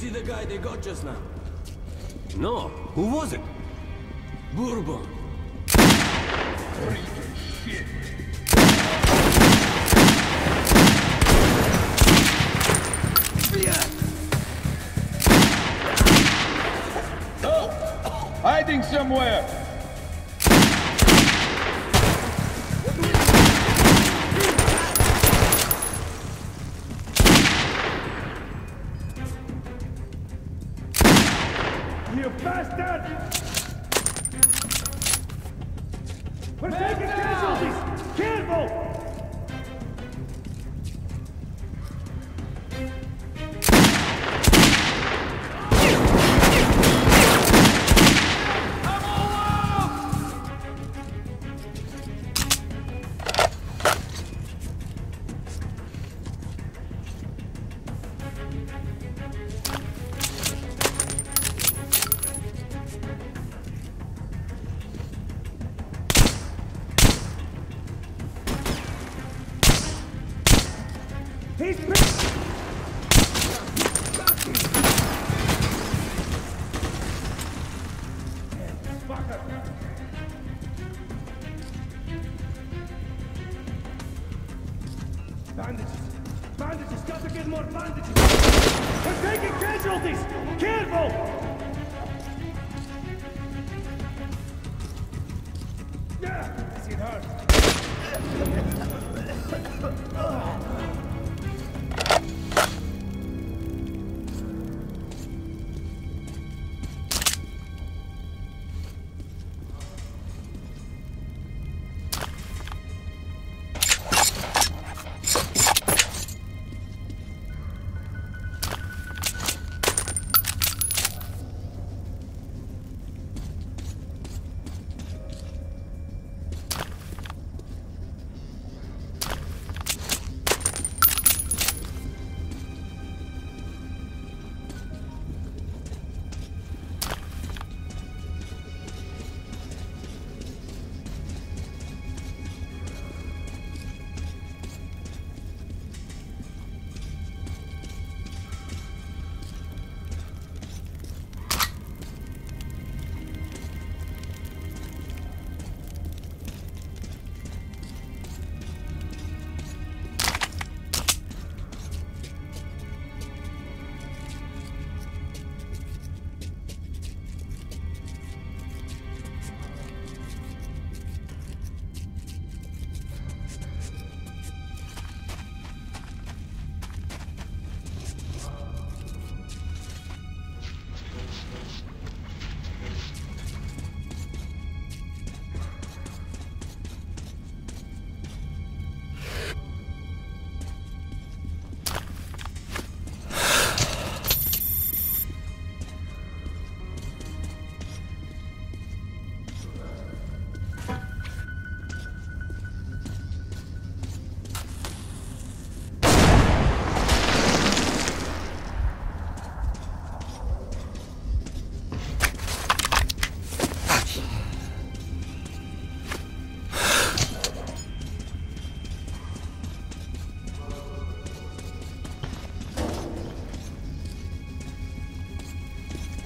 see the guy they got just now? No, who was it? Bourbon. Hiding somewhere! Bastard!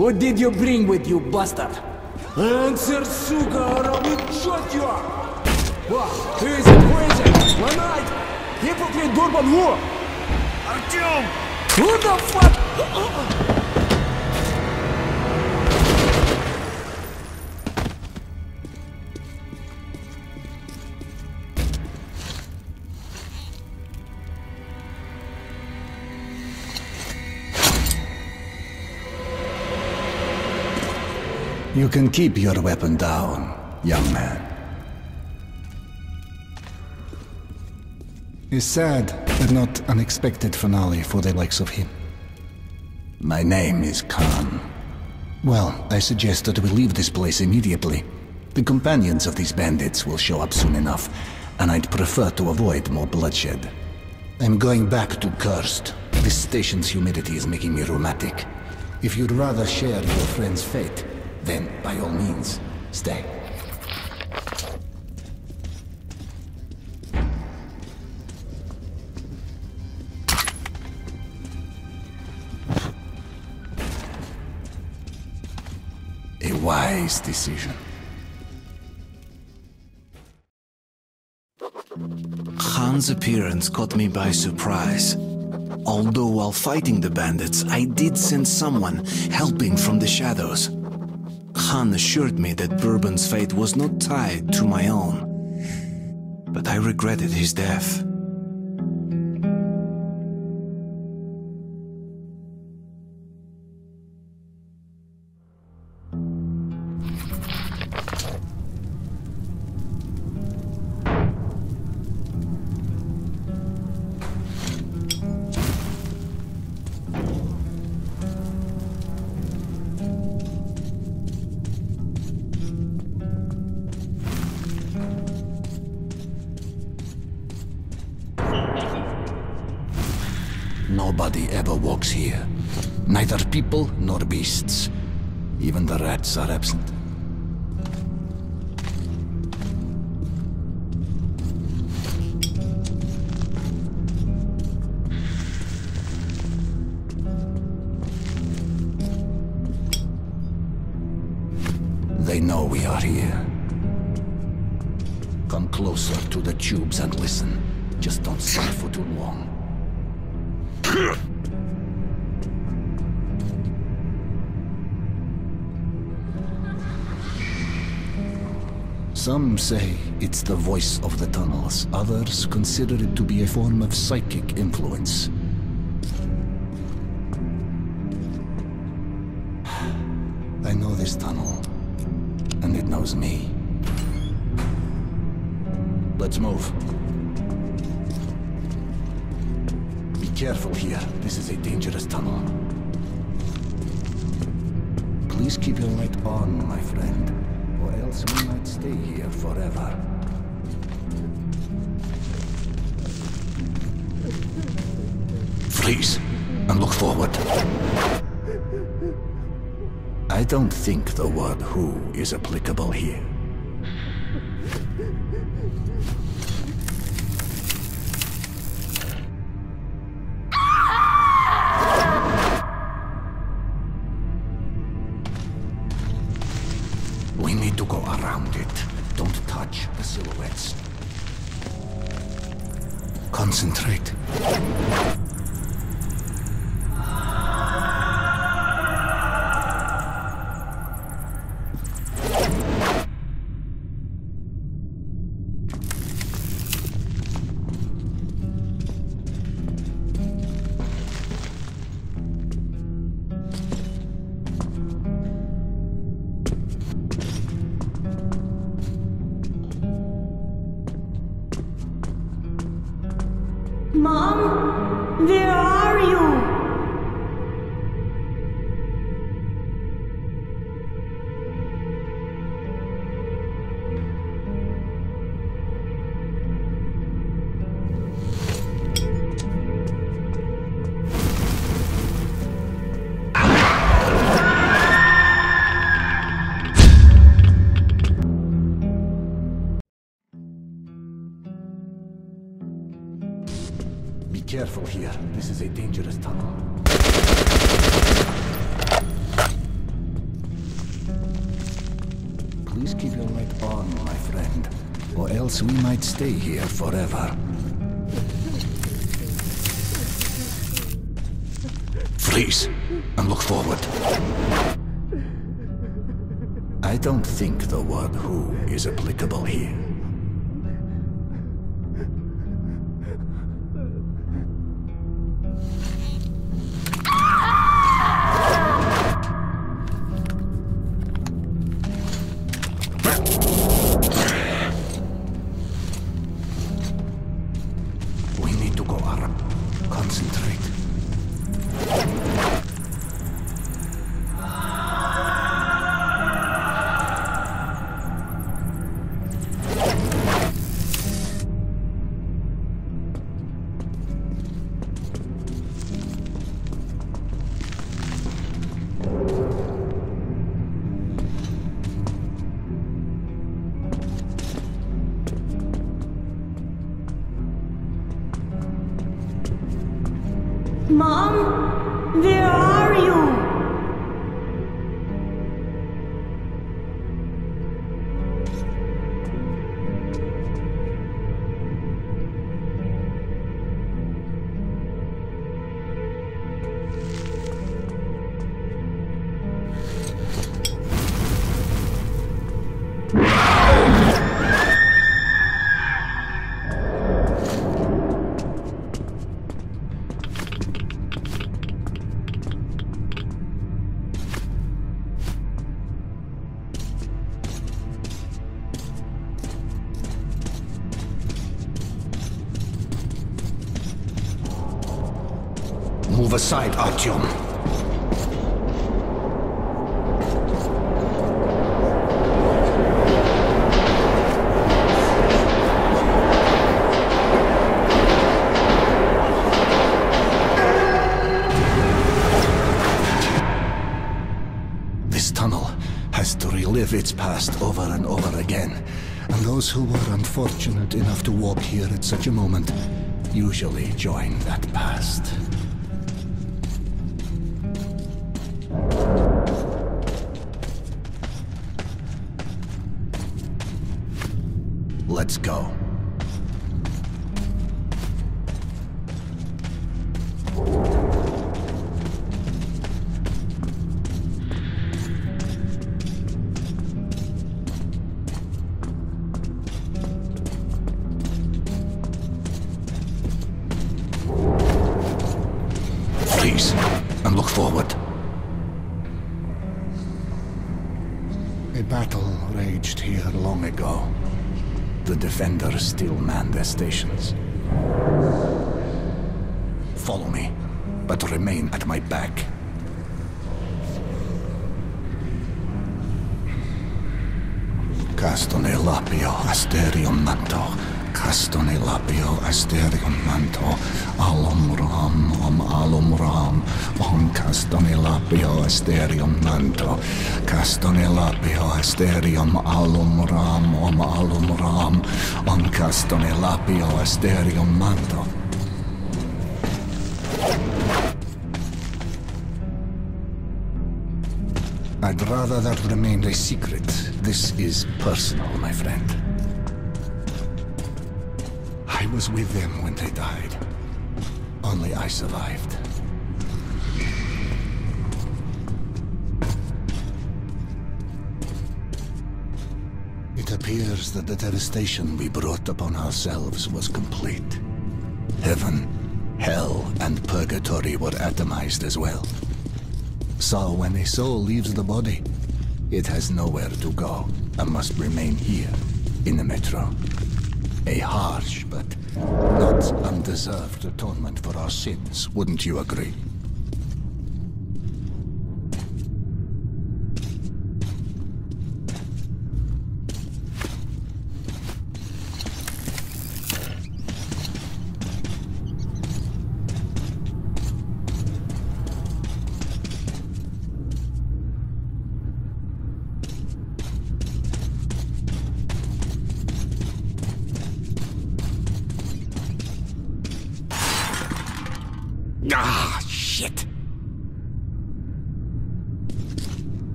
What did you bring with you, bastard? Answer, сука, or I will shoot you! What? Who is it? Who is it? One night! Hypocrite Bourbon who? Артем! Who the fuck? You can keep your weapon down, young man. A sad but not unexpected finale for the likes of him. My name is Khan. Well, I suggest that we leave this place immediately. The companions of these bandits will show up soon enough, and I'd prefer to avoid more bloodshed. I'm going back to Cursed. This station's humidity is making me rheumatic. If you'd rather share your friend's fate, then by all means, stay. A wise decision. Khan's appearance caught me by surprise. Although while fighting the bandits, I did sense someone helping from the shadows. Khan assured me that Bourbon's fate was not tied to my own. But I regretted his death. Know we are here. Come closer to the tubes and listen. Just don't stand for too long. Some say it's the voice of the tunnels. Others consider it to be a form of psychic influence. I know this tunnel, me. Let's move. Be careful here. This is a dangerous tunnel. Please keep your light on, my friend, or else we might stay here forever. Freeze, and look forward. I don't think the word who is applicable here. Be careful here. This is a dangerous tunnel. Please keep your light on, my friend, or else we might stay here forever. Freeze, and look forward. I don't think the word who is applicable here. Aside, Artyom. This tunnel has to relive its past over and over again. And those who were unfortunate enough to walk here at such a moment usually join that past. Let's go. Their stations. Castone lapio asterium manto. Alum ram om alum ram. Om castone lapio asterium manto. Castone lapio asterium alum ram om alum ram. Om castone lapio asterium manto. I'd rather that remained a secret. This is personal, my friend. Was with them when they died. Only I survived. It appears that the devastation we brought upon ourselves was complete. Heaven, hell, and purgatory were atomized as well. So when a soul leaves the body, it has nowhere to go and must remain here in the metro. A harsh but not undeserved atonement for our sins, wouldn't you agree?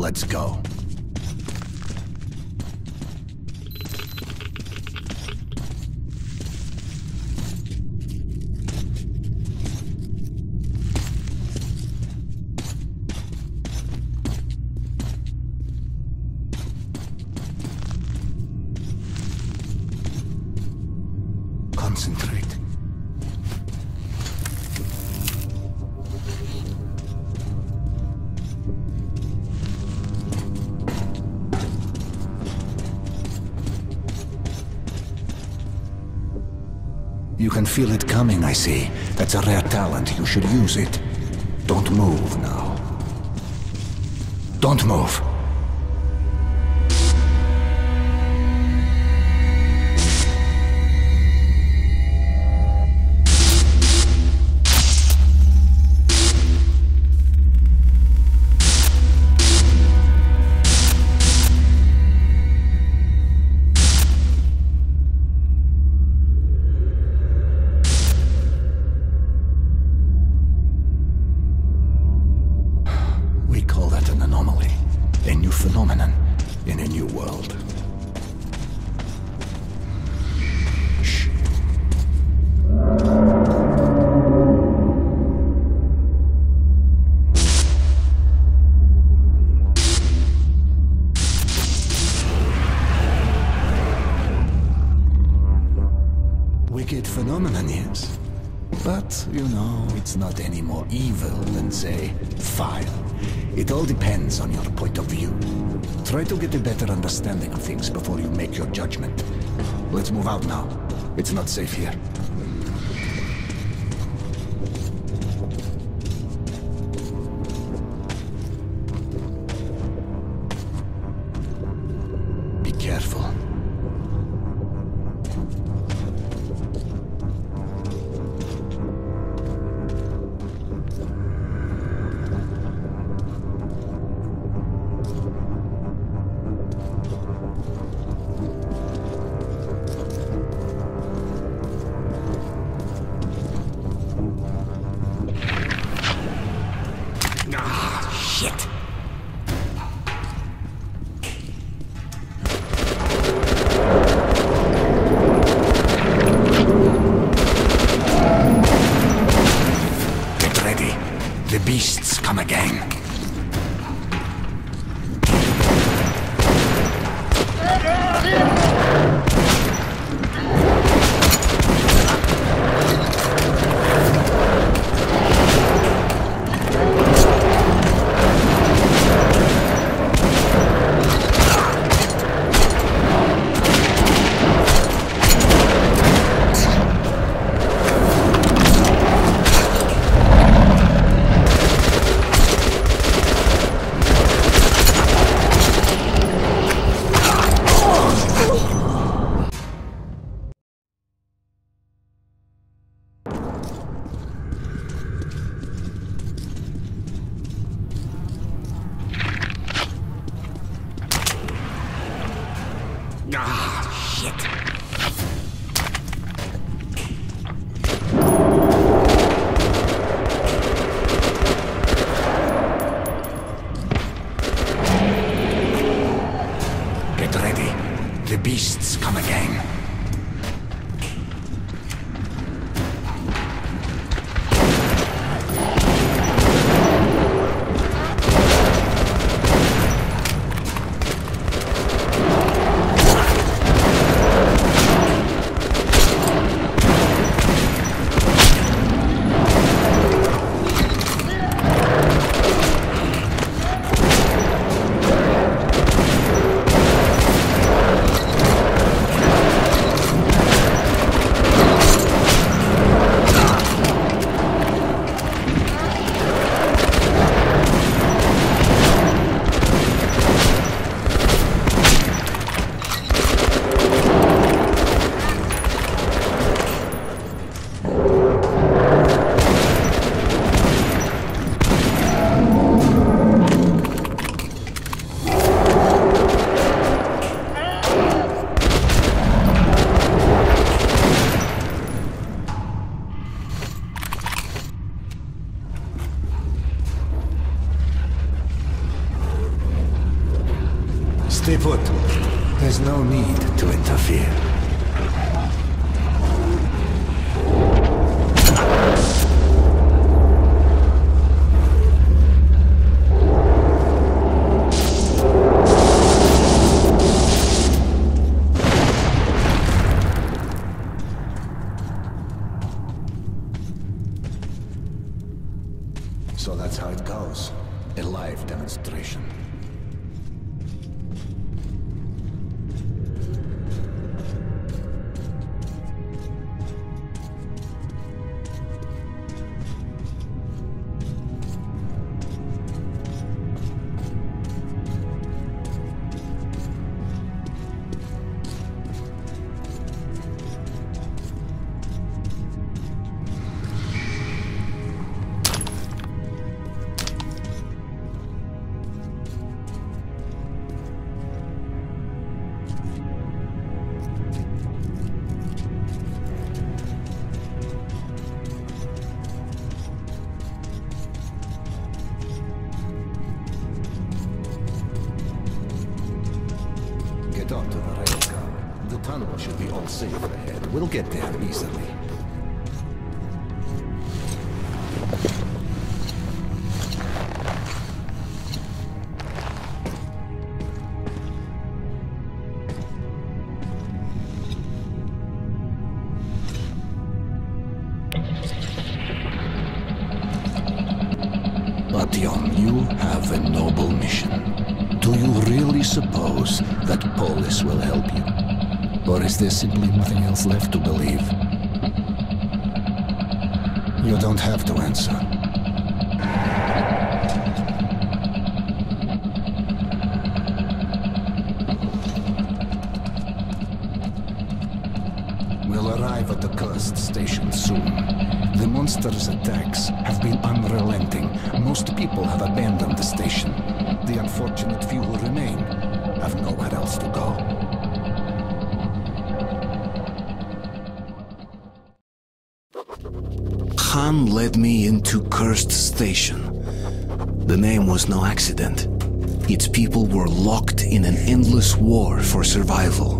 Let's go. That's a rare talent. You should use it. Don't move now. Don't move. Wicked phenomenon, is. But, you know, it's not any more evil than, say, fire. It all depends on your point of view. Try to get a better understanding of things before you make your judgment. Let's move out now. It's not safe here. Ah, shit. No need to interfere. Suppose that Polis will help you? Or is there simply nothing else left to believe? You don't have to answer. We'll arrive at the cursed station soon. The monster's attacks have been unrelenting. Most people have abandoned the station. The unfortunate few who remain have nowhere else to go. Khan led me into Cursed Station. The name was no accident. Its people were locked in an endless war for survival.